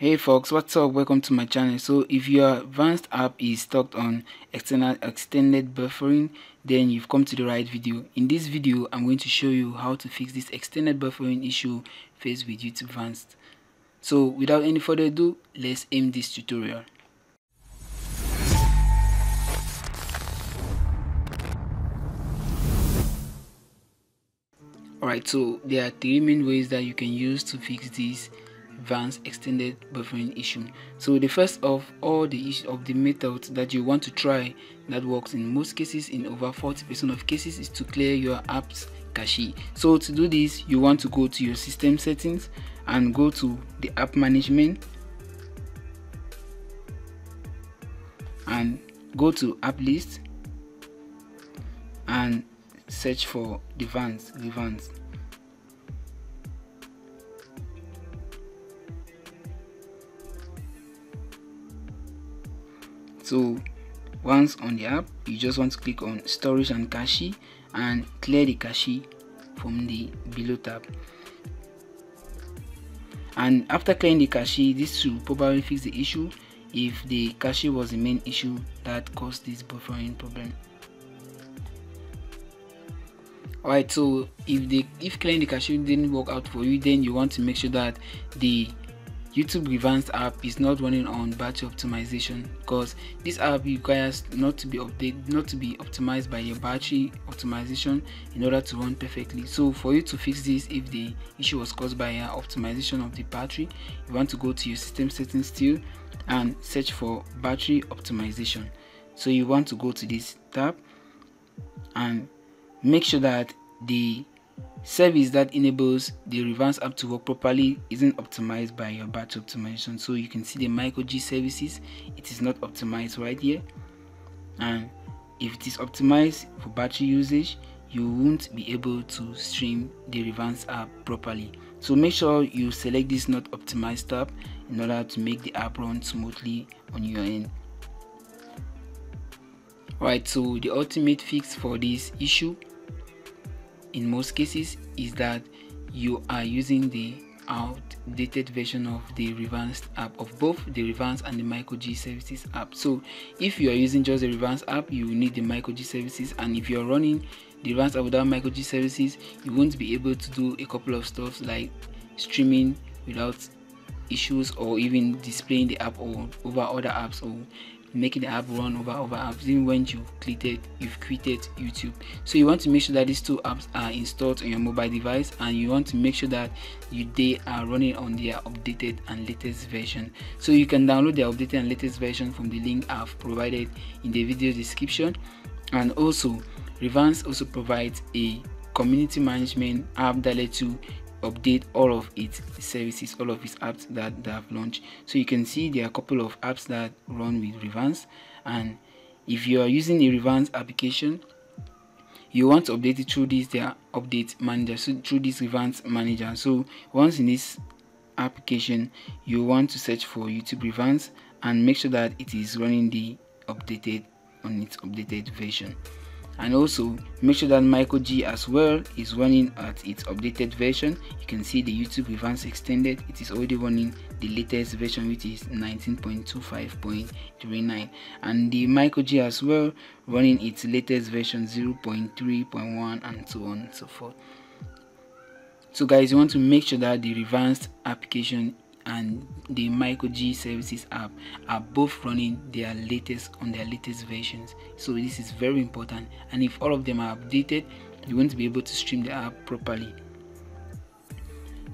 hey folks what's up? Welcome to my channel. So if your Revanced app is stuck on external extended buffering then you've come to the right video. In this video i'm going to show you how to fix this extended buffering issue faced with youtube Revanced so without any further ado let's aim this tutorial. Alright so there are three main ways that you can use to fix this Revanced extended buffering issue. So the first of all the issue of the methods that you want to try that works in most cases in over 40 percent of cases is to clear your apps cache. So to do this you want to go to your system settings and go to the app management and go to app list and search for Revance, Revance so once on the app you just want to click on storage and cache and clear the cache from the below tab. And after clearing the cache this should probably fix the issue if the cache was the main issue that caused this buffering problem. Alright so if the if clearing the cache didn't work out for you then you want to make sure that the YouTube Revanced app is not running on battery optimization because this app requires not to be updated, not to be optimized by your battery optimization in order to run perfectly. So for you to fix this, if the issue was caused by uh, optimization of the battery, you want to go to your system settings still and search for battery optimization. So you want to go to this tab and make sure that the service that enables the Revanced app to work properly isn't optimized by your battery optimization. So you can see the micro g services. It is not optimized right here. And if it is optimized for battery usage you won't be able to stream the Revanced app properly. So make sure you select this not optimized tab in order to make the app run smoothly on your end. Right so the ultimate fix for this issue in most cases is that you are using the outdated version of the Revanced app of both the Revanced and the MicroG services app. So if you are using just the Revanced app, you will need the MicroG services and if you are running the Revanced app without MicroG services, you won't be able to do a couple of stuff like streaming without issues or even displaying the app or over other apps or making the app run over over apps even when you've created you've created youtube. So you want to make sure that these two apps are installed on your mobile device and you want to make sure that you they are running on their updated and latest version. So you can download the updated and latest version from the link i've provided in the video description. And also Revanced also provides a community management app that lets you update all of its services all of its apps that they have launched. So you can see there are a couple of apps that run with Revanced and if you are using a Revanced application you want to update it through this their update manager so through this Revanced manager. So once in this application you want to search for youtube Revanced and make sure that it is running the updated on its updated version and also make sure that micro g as well is running at its updated version. You can see the youtube Revanced extended. It is already running the latest version which is 19.25.39 and the micro g as well running its latest version 0.3.1 and so on and so forth. So guys you want to make sure that the Revanced application and the MicroG services app are both running their latest on their latest versions. So this is very important. And if all of them are updated you won't be able to stream the app properly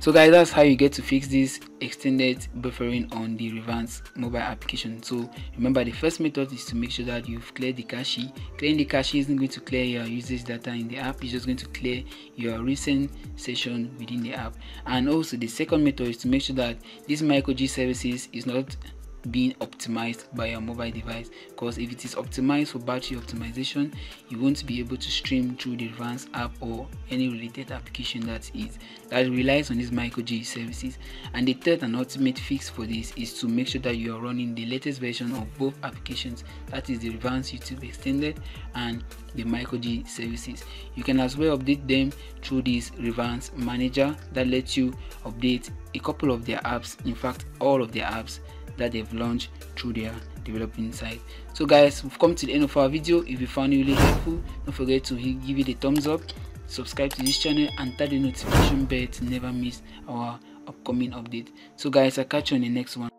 so guys that's how you get to fix this extended buffering on the Revanced mobile application. So remember the first method is to make sure that you've cleared the cache. Clearing the cache isn't going to clear your usage data in the app. It's just going to clear your recent session within the app. And also the second method is to make sure that this micro g services is not being optimized by your mobile device. Because if it is optimized for battery optimization you won't be able to stream through the Revance app or any related application that is that relies on these micro G services. And the third and ultimate fix for this is to make sure that you are running the latest version of both applications that is the Revance YouTube extended and the micro G services. You can as well update them through this Revance manager that lets you update a couple of their apps in fact all of their apps that they've launched through their developing site. So guys we've come to the end of our video. If you found it really helpful don't forget to give it a thumbs up subscribe to this channel and tap the notification bell to never miss our upcoming update. So guys i'll catch you on the next one